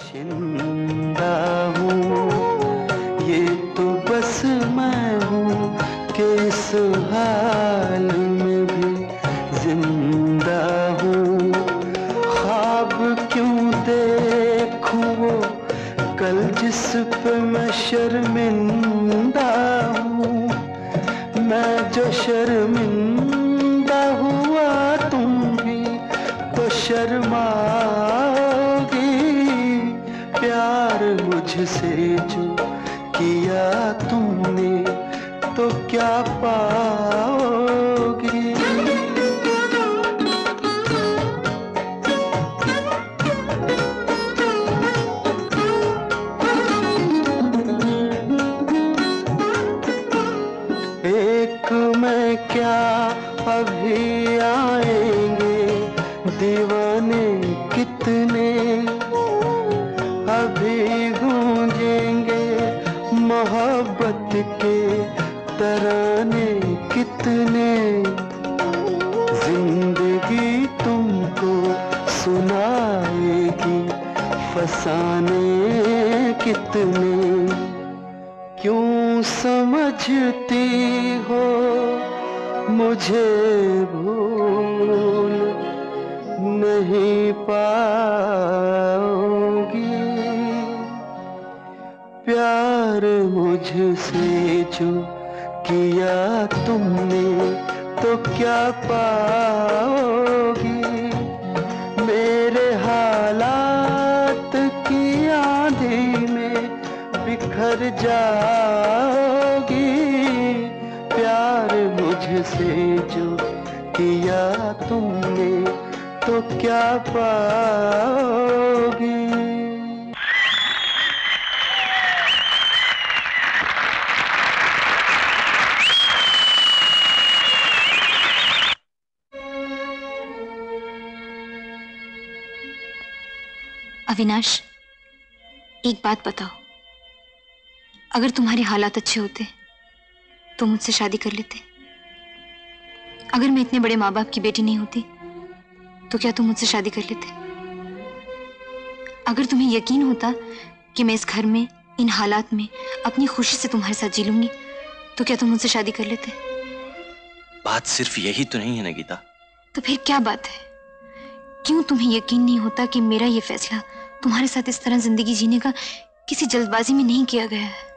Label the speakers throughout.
Speaker 1: ज़िंदा हूँ, ये तो बस मैं हूँ किस हाल में भी ज़िंदा हूँ। ख्वाब क्यों देखूँ वो कल जिस पे मैं शर्मिंदा हूँ, मैं जो शर्मिंदा दीवाने कितने अभी गूंजेंगे मोहब्बत के तराने कितने। ज़िंदगी तुमको सुनाएगी फसाने कितने। क्यों समझती हो मुझे भूल नहीं पाओगी प्यार मुझसे जो किया तुमने तो क्या पाओगी? मेरे हालात की आंधी में बिखर जाओगी। प्यार मुझसे जो किया तुमने तो क्या पाओगी?
Speaker 2: अविनाश, एक बात बताओ। अगर तुम्हारे हालात अच्छे होते तो मुझसे शादी कर लेते। अगर मैं इतने बड़े माँ बाप की बेटी नहीं होती तो क्या तुम मुझसे शादी कर लेते? अगर तुम्हें यकीन होता कि मैं इस घर में इन हालात में अपनी खुशी से तुम्हारे साथ जी लूँगी तो क्या तुम मुझसे शादी कर लेते?
Speaker 3: बात सिर्फ़ यही तो नहीं है ना गीता
Speaker 2: तो फिर क्या बात है? क्यों तुम्हें यकीन नहीं होता कि मेरा ये फैसला तुम्हारे साथ इस तरह ज़िंदगी जीने का किसी जल्दबाजी में नहीं किया गया है?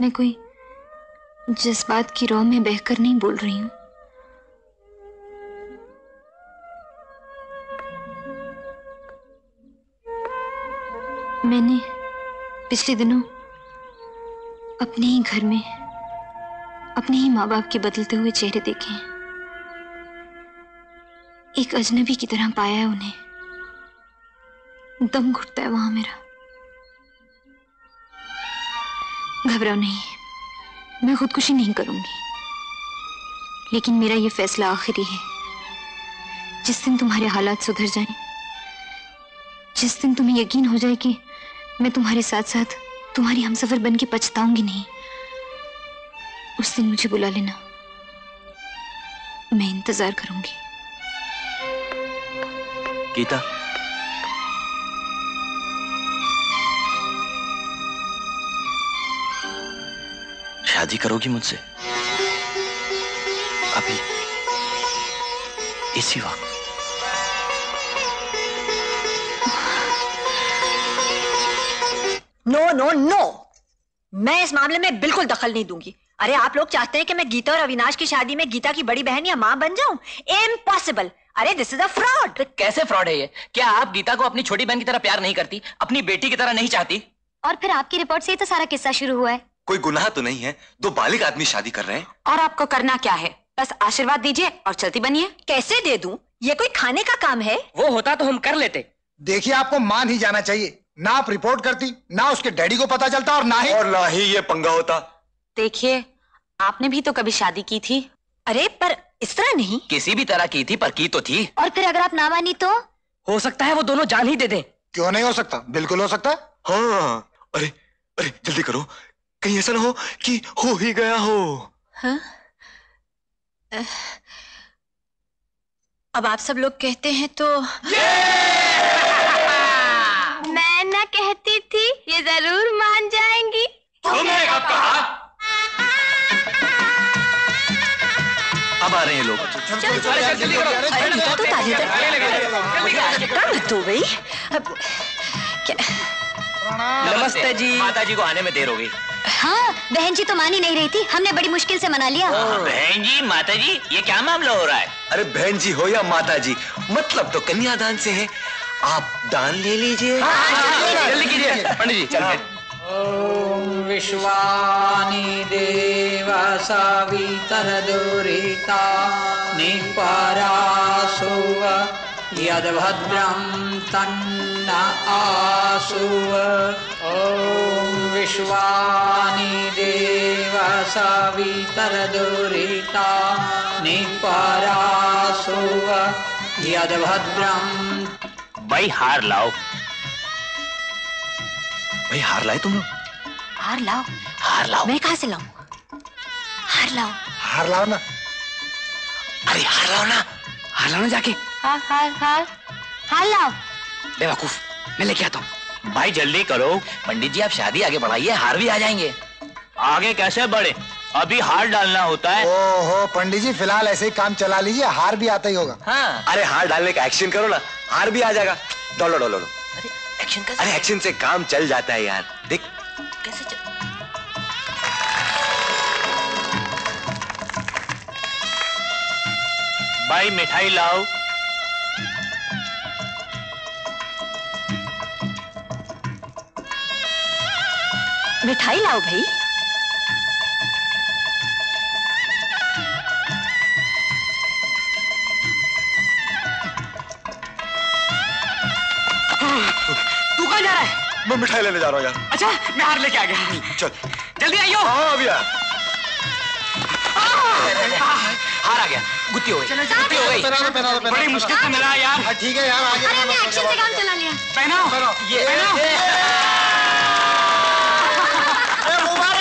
Speaker 2: मैं कोई जज्बात की रौ में बहकर नहीं बोल रही हूँ। मैंने पिछले दिनों अपने ही घर में अपने ही माँ बाप के बदलते हुए चेहरे देखे हैं। एक अजनबी की तरह पाया है उन्हें। दम घुटता है वहाँ मेरा। घबराओ नहीं मैं खुदकुशी नहीं करूँगी। लेकिन मेरा यह फैसला आखिरी है। जिस दिन तुम्हारे हालात सुधर जाएँ, जिस दिन तुम्हें यकीन हो जाए कि मैं तुम्हारे साथ साथ तुम्हारी हमसफर बन के पछताऊँगी नहीं। उस दिन मुझे बुला लेना। मैं इंतज़ार करूँगी।
Speaker 3: गीता। शादी करोगी मुझसे? अभी। इसी वक्त।
Speaker 4: नो नो नो मैं इस मामले में बिल्कुल दखल नहीं दूँगी। अरे आप लोग चाहते हैं कि मैं गीता और अविनाश की शादी में गीता की बड़ी बहन या माँ बन जाऊँ? इम्पॉसिबल अरे दिस इज़ अ फ्रॉड
Speaker 5: कैसे फ्रॉड है ये? क्या आप गीता को अपनी छोटी बहन की तरह प्यार नहीं करती? अपनी बेटी की तरह नहीं चाहती?
Speaker 2: और फिर आपकी रिपोर्ट से ही तो सारा किस्सा शुरू हुआ है।
Speaker 6: कोई गुनाह तो नहीं है? दो बालिग आदमी शादी कर रहे हैं।
Speaker 7: और आपको करना क्या है? बस आशीर्वाद दीजिए और चलती बनिए।
Speaker 4: कैसे दे दूँ? ये कोई खाने का काम है?
Speaker 5: वो होता तो हम कर लेते।
Speaker 8: देखिए आपको मान ही जाना चाहिए। ना आप रिपोर्ट करती ना उसके डैडी को पता चलता और ना ही
Speaker 6: और ना ही ये पंगा होता।
Speaker 7: देखिए आपने भी तो कभी शादी की थी।
Speaker 4: अरे पर इस तरह नहीं।
Speaker 5: किसी भी तरह की थी पर की तो थी।
Speaker 2: और फिर अगर आप ना मानी तो?
Speaker 5: हो सकता है वो दोनों जान ही दे दें।
Speaker 8: क्यों नहीं हो सकता? बिल्कुल हो सकता है।
Speaker 6: हाँ अरे अरे जल्दी करो। कहीं ऐसा ना हो कि हो ही गया हो।
Speaker 4: हाँ? अब आप सब लोग कहते हैं तो तो ताली दे हो गई अब क्या
Speaker 5: नमस्ते जी माता जी को आने में देर हो गई
Speaker 2: हाँ बहन जी तो मान ही नहीं रही थी हमने बड़ी मुश्किल से मना लिया
Speaker 5: बहन जी माता जी ये क्या मामला हो रहा है
Speaker 6: अरे बहन जी हो या माता जी मतलब तो कन्यादान से है आप दान ले लीजिए
Speaker 5: जल्दी कीजिए पंडित जी चल
Speaker 9: विश्वानि देव सवितरदुरिता निपरासुव यद्भद्रं तन्न आसुव। ॐ विश्वानि देव सवितरदुरिता निपरासुव यद्भद्रं
Speaker 5: भाई हार लाओ।
Speaker 6: भाई हार लाए तुम लोग।
Speaker 4: हार लाओ।
Speaker 5: हार लाओ।
Speaker 4: मैं कहाँ से लाऊं? हार लाओ।
Speaker 8: हार लाओ ना।
Speaker 5: अरे हार लाओ ना। हार लाओ ना जाके।
Speaker 2: हार हार हार। हार लाओ।
Speaker 5: बेवकूफ़। मैं लेके आता हूँ। भाई जल्दी करो। पंडित जी आप शादी आगे बढ़ाइए। हार भी आ जाएँगे। आगे कैसे बढ़े? अभी हार डालना होता है।
Speaker 8: ओहो पंडित जी फ़िलहाल ऐसे ही काम चला लीजिए। हार भी आता ही होगा।
Speaker 5: हाँ।
Speaker 6: अरे हार डालने का एक्शन करो ना। हार भी आ जाएगा। डोलो डोलो डोलो
Speaker 5: एक्शन का
Speaker 6: अरे एक्शन से काम चल जाता है यार। देख।
Speaker 5: कैसे चल... भाई मिठाई लाओ।
Speaker 4: मिठाई लाओ भाई।
Speaker 6: मैं मिठाई लेने जा रहा हूँ यार।
Speaker 5: अच्छा मैं हार लेके आ गया।
Speaker 6: चल।
Speaker 5: जल्दी आइयो।
Speaker 6: हाँ अभी आ।
Speaker 5: हार आ गया। गुत्ती हो गई। चलो गुत्ती हो गई।
Speaker 8: पहना पहना पहना
Speaker 5: बड़ी मुश्किल से मिला यार।
Speaker 8: हाँ, ठीक है यार आगे
Speaker 2: अरे हमने एक्शन से काम चला लिया।
Speaker 5: पहनाओ। ये पहनाओ। मुबारक।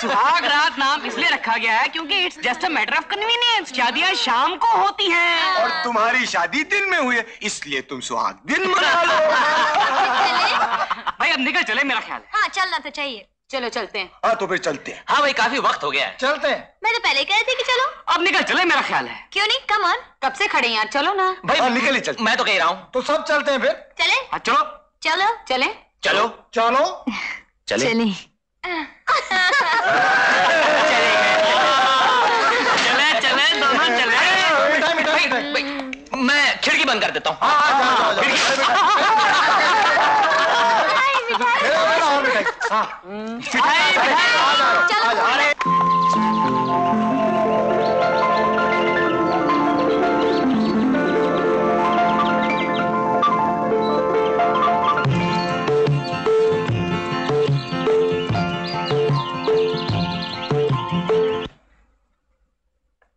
Speaker 10: सुहाग रात नाम इसलिए रखा गया है क्योंकि it's just a matter of convenience शादियाँ शाम को होती हैं।
Speaker 6: और तुम्हारी शादी दिन में हुई है इसलिए तुम सुहाग दिन मना लो
Speaker 10: भाई अब निकल चले मेरा ख्याल है।
Speaker 2: हाँ चलना तो चाहिए।
Speaker 7: चलो चलते हैं।
Speaker 6: हाँ तो फिर चलते हैं।
Speaker 5: हाँ भाई काफ़ी वक्त हो गया है।
Speaker 8: चलते हैं।
Speaker 2: मैं तो पहले कह रही थी कि चलो।
Speaker 10: अब निकल चले मेरा ख्याल है।
Speaker 2: क्यों नहीं? कम ऑन
Speaker 7: कब से खड़े यार? चलो ना।
Speaker 5: भाई
Speaker 6: हाँ, निकल ही चलते
Speaker 5: मैं तो कह रहा हूँ।
Speaker 8: तो सब चलते हैं फिर?
Speaker 2: चले।
Speaker 10: हाँ, चलो।
Speaker 2: चलो।
Speaker 7: चले।
Speaker 5: चलो।
Speaker 8: चलो।
Speaker 5: चले।
Speaker 2: चले।
Speaker 10: चले चले दोनों चले
Speaker 8: मिठाई मिठाई मिठाई
Speaker 5: मैं खिड़की बंद कर देता हूँ
Speaker 8: हाँ, हाँ,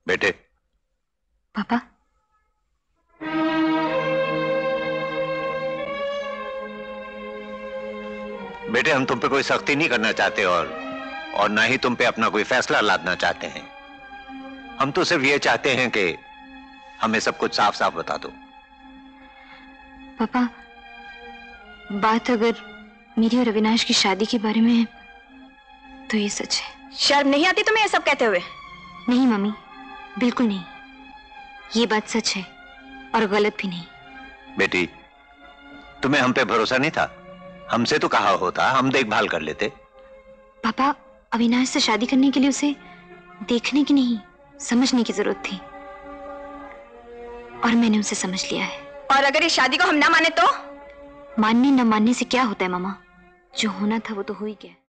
Speaker 6: बेटे।
Speaker 2: पापा?
Speaker 11: बेटे हम तुम पे कोई सख्ती नहीं करना चाहते और और ना ही तुम पे अपना कोई फैसला लादना चाहते हैं। हम तो सिर्फ़ ये चाहते हैं कि हमें सब कुछ साफ़ साफ़ बता दो।
Speaker 2: पापा बात अगर मेरी और अविनाश की शादी के बारे में है तो ये सच है।
Speaker 4: शर्म नहीं आती तुम्हें ये सब कहते हुए?
Speaker 2: नहीं मम्मी। बिल्कुल नहीं। ये बात सच है और गलत भी नहीं।
Speaker 11: बेटी तुम्हें हम पे भरोसा नहीं था? हमसे तो कहा होता हम देखभाल कर लेते।
Speaker 2: पापा अविनाश से शादी करने के लिए उसे देखने की नहीं समझने की ज़रूरत थी। और मैंने उसे समझ लिया है।
Speaker 4: और अगर इस शादी को हम ना माने तो?
Speaker 2: मानने न मानने से क्या होता है मामा? जो होना था वो तो हो ही गया।